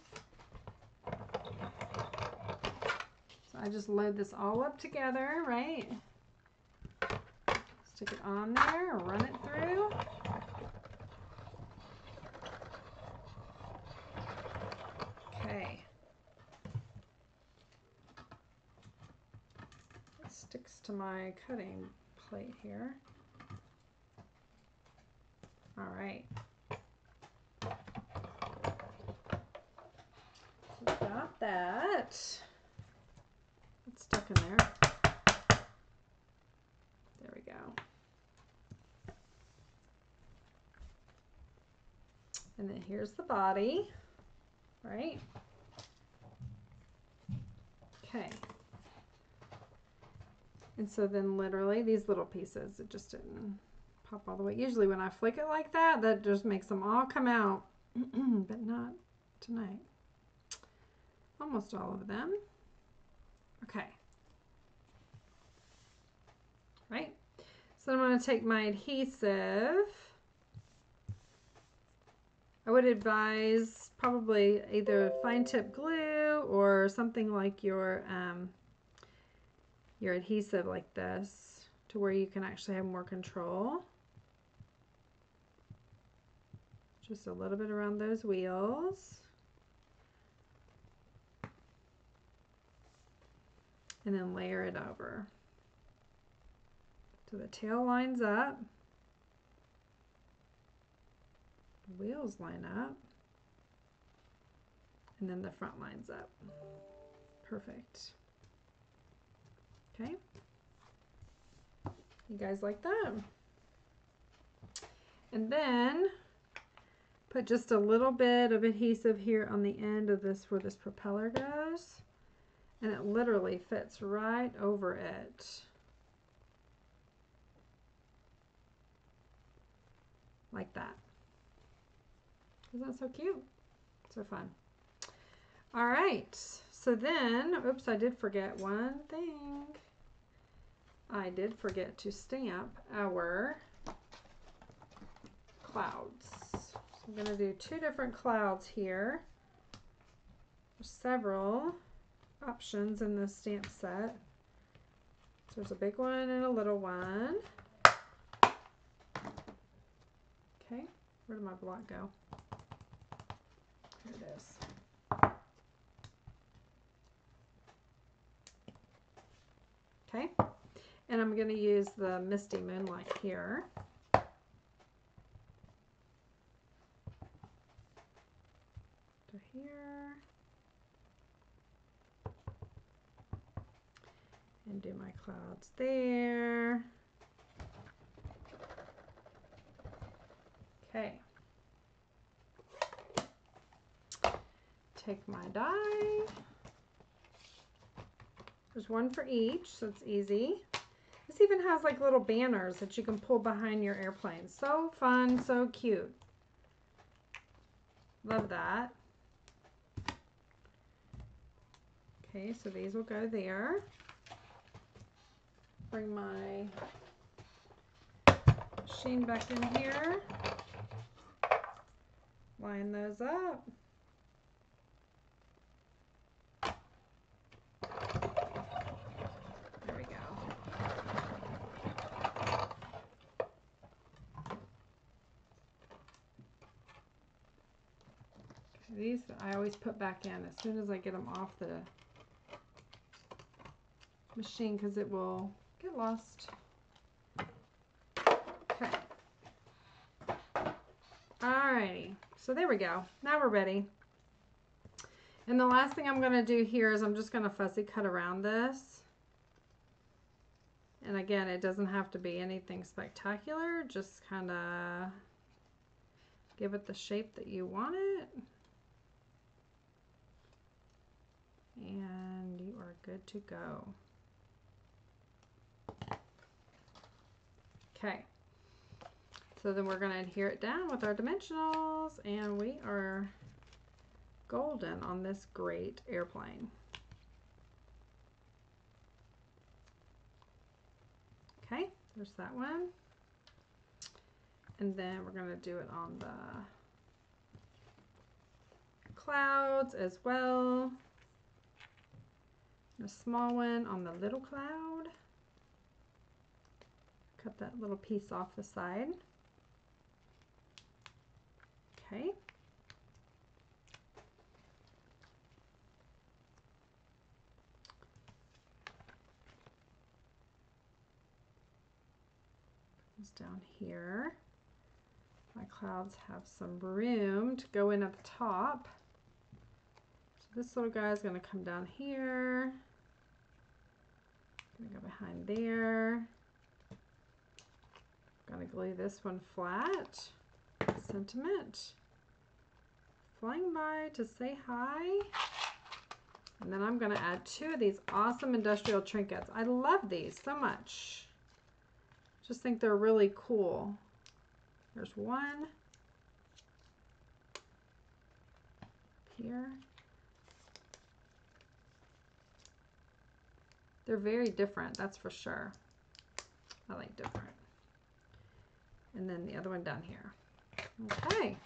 So I just load this all up together, right? Stick it on there, run it through. Okay. It sticks to my cutting plate here. All right. So got that. It's stuck in there. There we go. And then here's the body, right? Okay. And so then literally these little pieces, it just didn't pop all the way. Usually when I flick it like that, that just makes them all come out, (clears throat) but not tonight. Almost all of them. Okay. Right. So I'm going to take my adhesive. I would advise probably either fine tip glue or something like your um, your adhesive like this to where you can actually have more control. Just a little bit around those wheels. And then layer it over. So the tail lines up. The wheels line up. And then the front lines up. Perfect. Okay. You guys like that? And then put just a little bit of adhesive here on the end of this where this propeller goes. And it literally fits right over it. Like that. Isn't that so cute? So fun. All right, so then, oops, I did forget one thing. I did forget to stamp our clouds. So I'm going to do two different clouds here. There's several options in this stamp set. So there's a big one and a little one. Okay, where did my block go? it is. Okay, and I'm going to use the Misty Moonlight here. To here. And do my clouds there. Okay. Take my die. There's one for each, so it's easy. Even has like little banners that you can pull behind your airplane. So fun, so cute. Love that. Okay, so these will go there. Bring my machine back in here. Line those up. There we go. These I always put back in as soon as I get them off the machine because it will get lost. Okay. Alrighty, so there we go. Now we're ready. And the last thing I'm going to do here is I'm just going to fussy cut around this. And again, it doesn't have to be anything spectacular. Just kind of give it the shape that you want it. And you are good to go. Okay. So then we're going to adhere it down with our dimensionals and we are golden on this great airplane. Okay, there's that one. And then we're going to do it on the clouds as well. A small one on the little cloud. Cut that little piece off the side. Okay. Comes down here. My clouds have some room to go in at the top. So this little guy is going to come down here. Gonna go behind there. Gonna glue this one flat. Sentiment. Flying by to say hi. And then I'm gonna add two of these awesome industrial trinkets. I love these so much. Just think they're really cool. There's one. Here. They're very different, that's for sure. I like different. And then the other one down here. Okay.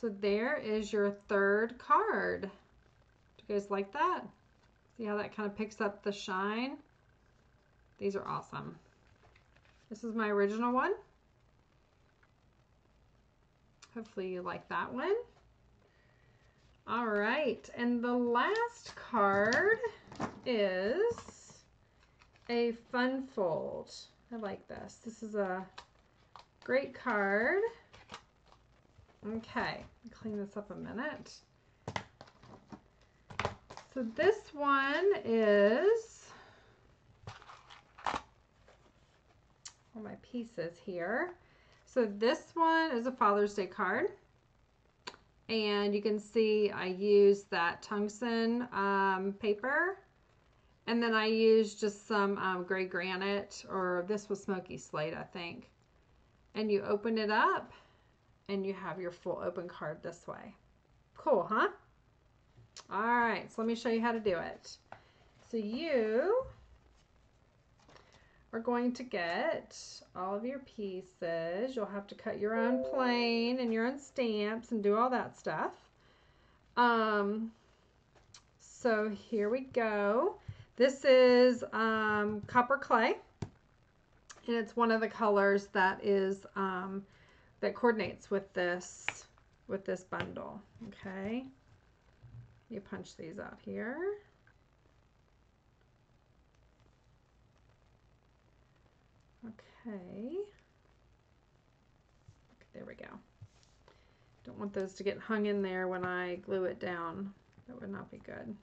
So there is your third card. Do you guys like that? See how that kind of picks up the shine? These are awesome. This is my original one. Hopefully you like that one. All right, and the last card is a fun fold. I like this. This is a great card. Okay, clean this up a minute. So this one is all my pieces here. So this one is a Father's Day card. And you can see I used that tungsten um, paper. And then I used just some um, gray granite, or this was smoky slate, I think. And you open it up, and you have your full open card this way. Cool, huh? All right, so let me show you how to do it. So you are going to get all of your pieces. You'll have to cut your own plane and your own stamps and do all that stuff. Um, so here we go. This is um, copper clay and it's one of the colors that is um, that coordinates with this with this bundle, okay? You punch these out here. Okay. There we go. Don't want those to get hung in there when I glue it down. That would not be good.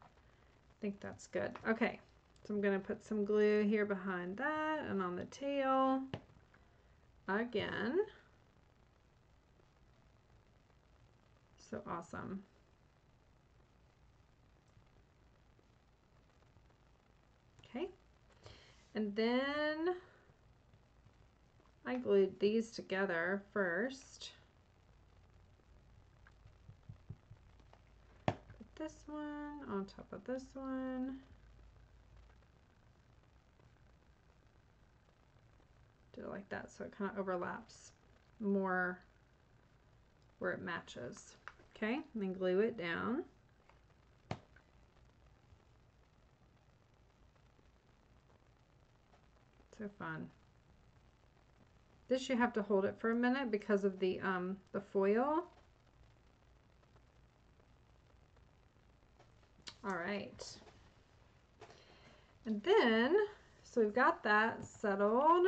I think that's good. Okay, so I'm going to put some glue here behind that and on the tail again. So awesome. Okay, and then I glued these together first. Put this one on top of this one. Do it like that so it kind of overlaps more where it matches. Okay, and then glue it down. So fun. This you have to hold it for a minute because of the um, the foil. All right. And then, so we've got that settled.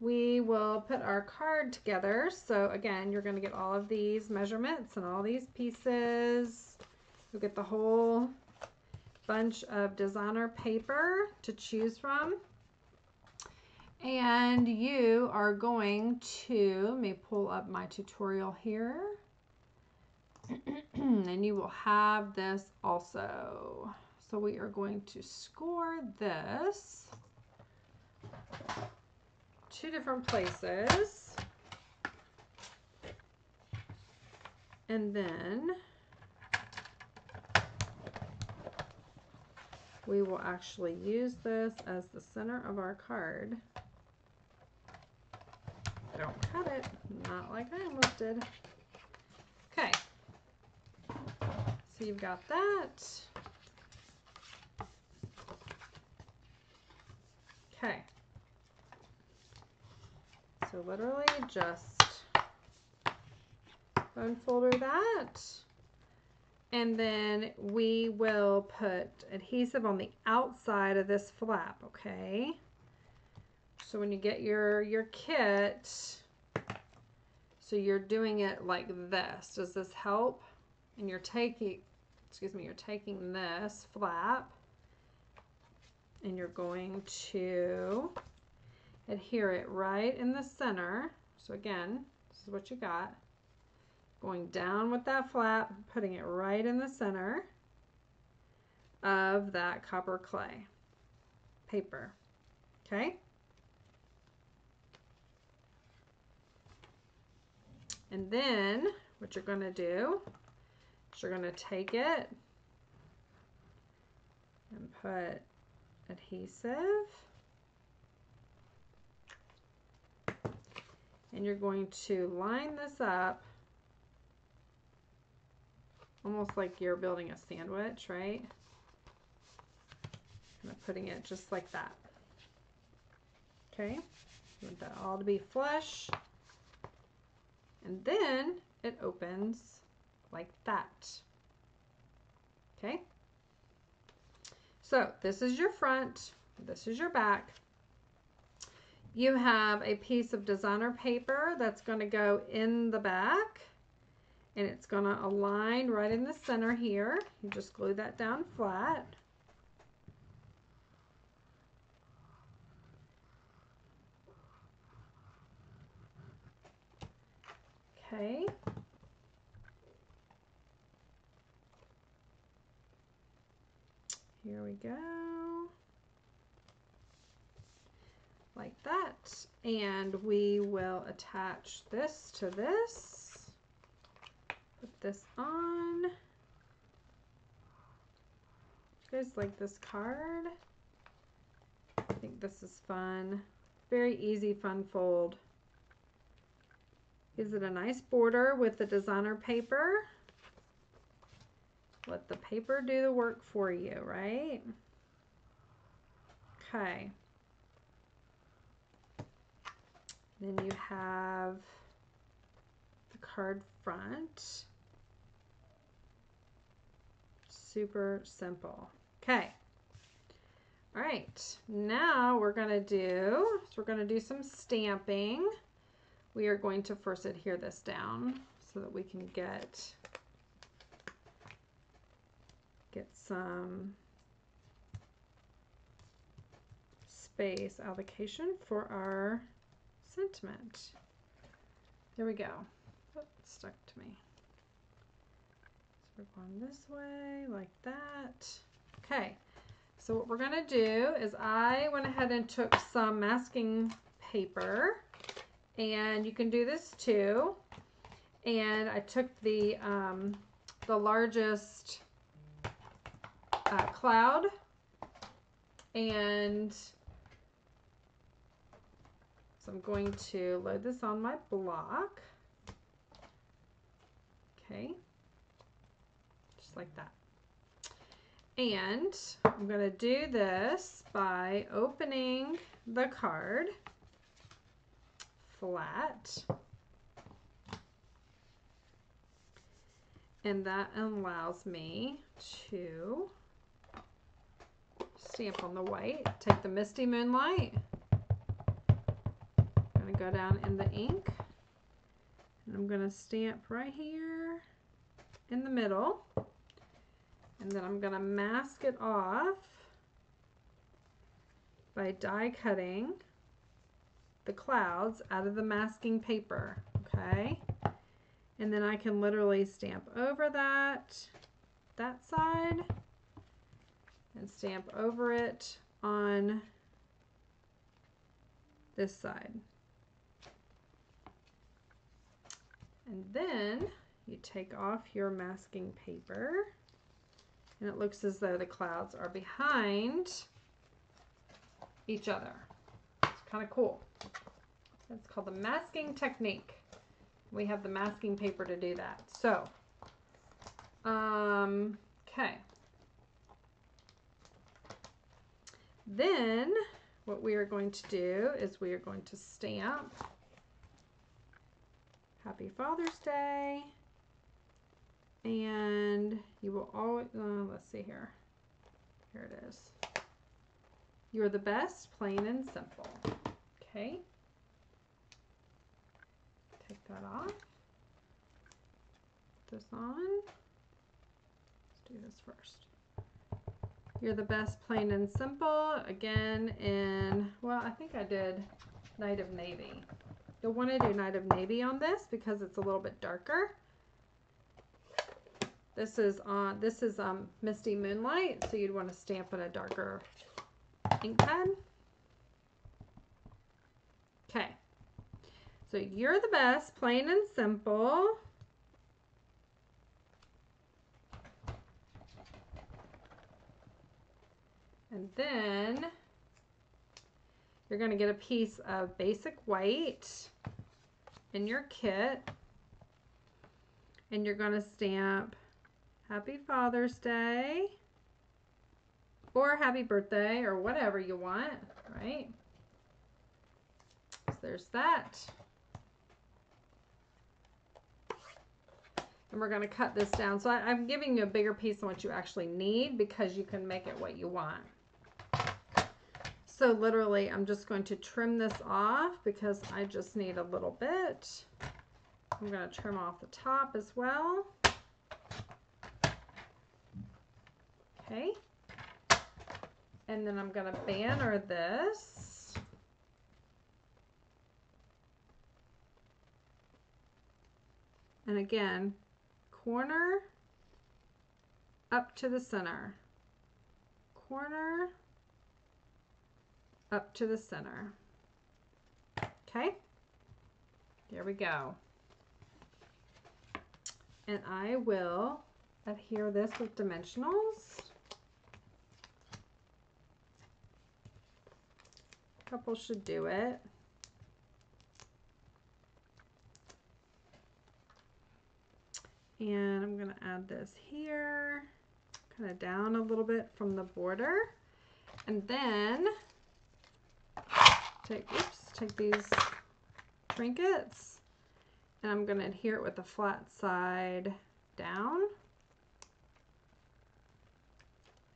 We will put our card together. So again, you're going to get all of these measurements and all these pieces. You'll get the whole bunch of designer paper to choose from. And you are going to, let me pull up my tutorial here. (clears throat) and you will have this also. So we are going to score this two different places. And then we will actually use this as the center of our card. Don't cut it, not like I almost did. Okay, so you've got that. Okay. So literally just bone folder that. And then we will put adhesive on the outside of this flap, okay? So when you get your, your kit, so you're doing it like this. Does this help? And you're taking, excuse me, you're taking this flap and you're going to adhere it right in the center. So again, this is what you got. Going down with that flap, putting it right in the center of that copper clay paper. Okay? And then what you're going to do is you're going to take it and put adhesive and you're going to line this up almost like you're building a sandwich, right? Kind of putting it just like that. Okay, you want that all to be flush. And then it opens like that. Okay, so this is your front, this is your back. You have a piece of designer paper that's going to go in the back and it's going to align right in the center here. You just glue that down flat. Okay. Here we go like that. And we will attach this to this. Put this on. You guys like this card? I think this is fun. Very easy fun fold. Gives it a nice border with the designer paper. Let the paper do the work for you, right? Okay. Then you have the card front. Super simple. Okay. All right, now we're gonna do, so we're gonna do some stamping. We are going to first adhere this down so that we can get, get some space allocation for our sentiment. There we go. Oh, stuck to me. So we're going this way like that. Okay. So what we're going to do is I went ahead and took some masking paper and you can do this too. And I took the, um, the largest uh, cloud and so I'm going to load this on my block. Okay, just like that. And I'm going to do this by opening the card flat. And that allows me to stamp on the white, take the Misty Moonlight, I'm going to go down in the ink, and I'm going to stamp right here in the middle. And then I'm going to mask it off by die cutting the clouds out of the masking paper, okay? And then I can literally stamp over that, that side, and stamp over it on this side. And then you take off your masking paper and it looks as though the clouds are behind each other. Kind of cool. It's called the masking technique. We have the masking paper to do that. So, um, okay. Then what we are going to do is we are going to stamp Happy Father's Day and you will always, uh, let's see here. Here it is. You're the best, plain and simple. Okay. Take that off. Put this on. Let's do this first. You're the best, plain and simple. Again, in, well, I think I did Night of Navy. You'll want to do Night of Navy on this because it's a little bit darker. This is on this is um Misty Moonlight, so you'd want to stamp in a darker ink pad. Okay. So you're the best, plain and simple. And then you're going to get a piece of basic white in your kit. And you're going to stamp Happy Father's Day or happy birthday or whatever you want, right? So there's that. And we're going to cut this down. So I, am giving you a bigger piece than what you actually need because you can make it what you want. So literally, I'm just going to trim this off because I just need a little bit. I'm going to trim off the top as well. Okay. And then I'm going to banner this. And again, corner up to the center. Corner up to the center. Okay. There we go. And I will adhere this with dimensionals. Couple should do it. And I'm going to add this here, kind of down a little bit from the border. And then take, oops, take these trinkets And I'm going to adhere it with the flat side down.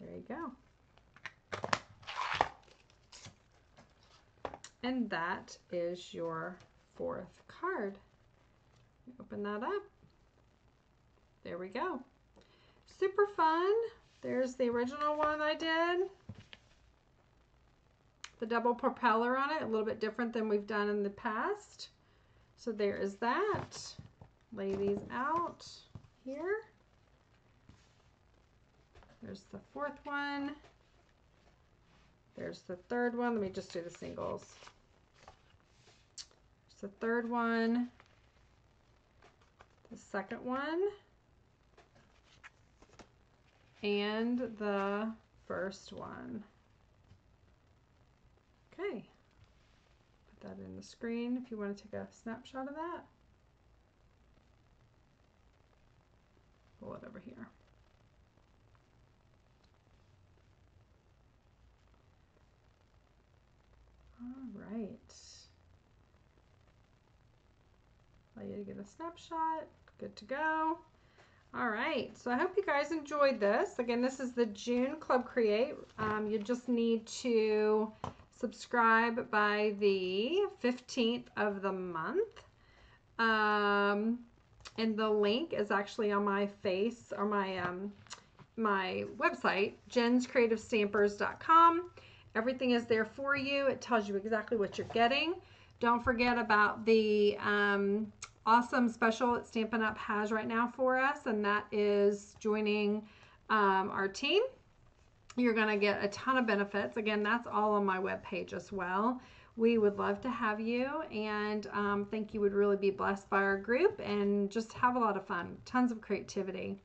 There you go. And that is your fourth card. Open that up. There we go. Super fun. There's the original one I did. The double propeller on it, a little bit different than we've done in the past. So there is that. Lay these out here. There's the fourth one. There's the third one. Let me just do the singles. There's the third one. The second one. And the first one. Okay. Put that in the screen if you want to take a snapshot of that. Pull it over here. All right. Allow you to get a snapshot. Good to go. All right, so I hope you guys enjoyed this. Again, this is the June Club Create. Um, you just need to subscribe by the 15th of the month. Um, and the link is actually on my face or my um, my website, jenscreativestampers.com. Everything is there for you. It tells you exactly what you're getting. Don't forget about the um, awesome special that Stampin' Up! has right now for us, and that is joining um, our team. You're going to get a ton of benefits. Again, that's all on my webpage as well. We would love to have you and um, think you would really be blessed by our group and just have a lot of fun, tons of creativity.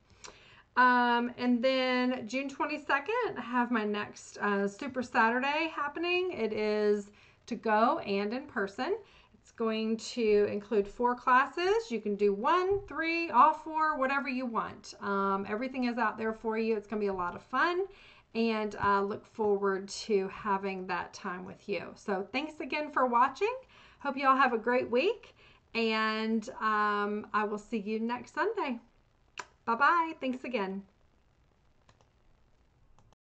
Um, and then June 22nd, I have my next uh, Super Saturday happening. It is to go and in person. It's going to include four classes. You can do one, three, all four, whatever you want. Um, everything is out there for you. It's going to be a lot of fun and I look forward to having that time with you. So thanks again for watching. Hope you all have a great week and um, I will see you next Sunday. Bye-bye. Thanks again.